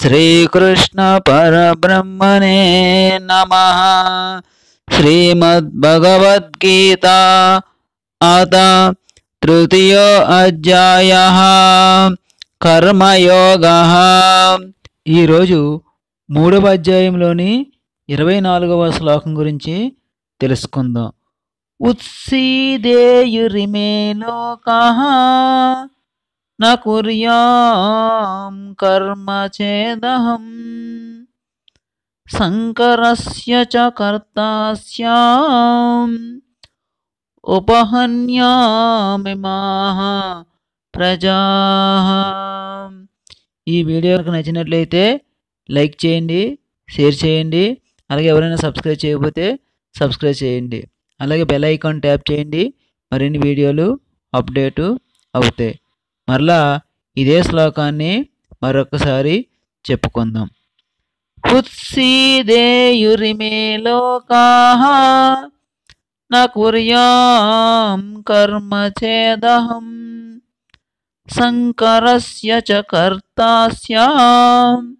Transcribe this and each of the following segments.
శ్రీకృష్ణ పరబ్రహ్మణే నమ. శ్రీమద్భగవద్గీత అత తృతీయో అధ్యాయ. కర్మయోగ. ఈరోజు మూడవ అధ్యాయంలోని ఇరవై నాలుగవ శ్లోకం గురించి తెలుసుకుందాం. ఉత్సీదేయురిమే లోకా. న కుర్యాం కర్మ చేదహం శంకరస్య చ కర్తాస్యాం ఉపహన్యామిమాహ ప్రజా ఈ వీడియో కనుక నచ్చినట్లయితే లైక్ చేయండి షేర్ చేయండి అలాగే ఎవరైనా సబ్స్క్రైబ్ చేయకపోతే సబ్స్క్రైబ్ చేయండి. అలాగే బెల్ ఐకాన్ ట్యాప్ చేయండి మరిన్ని వీడియోలు అప్డేటు అవుతాయి. మరలా ఇదే శ్లోకాన్ని మరొకసారి చెప్పుకుందాం. ఉత్సీదేయురిమే లోకా న కర్మ చేదహం శంకరస్య చ కర్తాస్యాం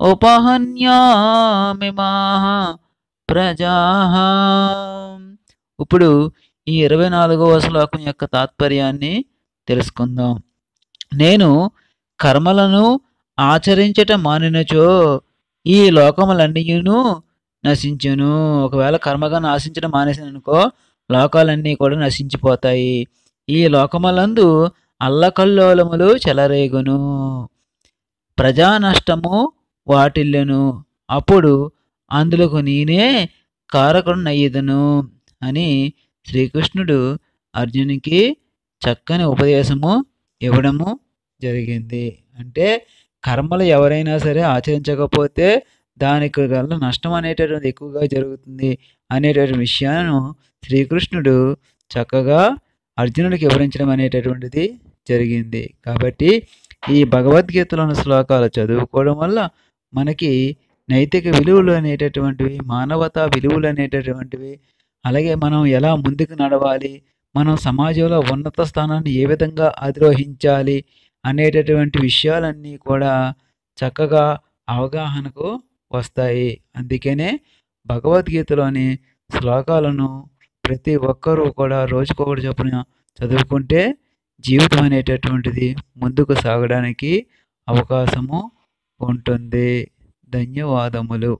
ఉపహన్యామిమాః ప్రజా. ఇప్పుడు ఈ ఇరవై నాలుగవ శ్లోకం యొక్క తాత్పర్యాన్ని తెలుసుకుందాం. నేను కర్మలను ఆచరించట మానినచో ఈ లోకములన్నీను నశించును. ఒకవేళ కర్మగా ఆశించడం మానేసాననుకో లోకాలన్నీ కూడా నశించిపోతాయి. ఈ లోకములందు అల్లకల్లోలములు చెలరేగును. ప్రజా నష్టము వాటిల్లును. అప్పుడు అందులకు నేనే కారకుడునయ్యదును అని శ్రీకృష్ణుడు అర్జునికి చక్కని ఉపదేశము ఇవ్వడము జరిగింది. అంటే కర్మలు ఎవరైనా సరే ఆచరించకపోతే దానికి గల నష్టం అనేటటువంటి ఎక్కువగా జరుగుతుంది అనేటటువంటి విషయాన్ని శ్రీకృష్ణుడు చక్కగా అర్జునుడికి వివరించడం అనేటటువంటిది జరిగింది. కాబట్టి ఈ భగవద్గీతలోని శ్లోకాలు చదువుకోవడం వల్ల మనకి నైతిక విలువలు అనేటటువంటివి మానవతా విలువలు అనేటటువంటివి అలాగే మనం ఎలా ముందుకు నడవాలి మనం సమాజంలో ఉన్నత స్థానాన్ని ఏ విధంగా అధిరోహించాలి అనేటటువంటి విషయాలన్నీ కూడా చక్కగా అవగాహనకు వస్తాయి. అందుకనే భగవద్గీతలోని శ్లోకాలను ప్రతి ఒక్కరూ కూడా రోజుకొకటి చొప్పున చదువుకుంటే జీవితం అనేటటువంటిది ముందుకు సాగడానికి అవకాశము ఉంటుంది. ధన్యవాదములు.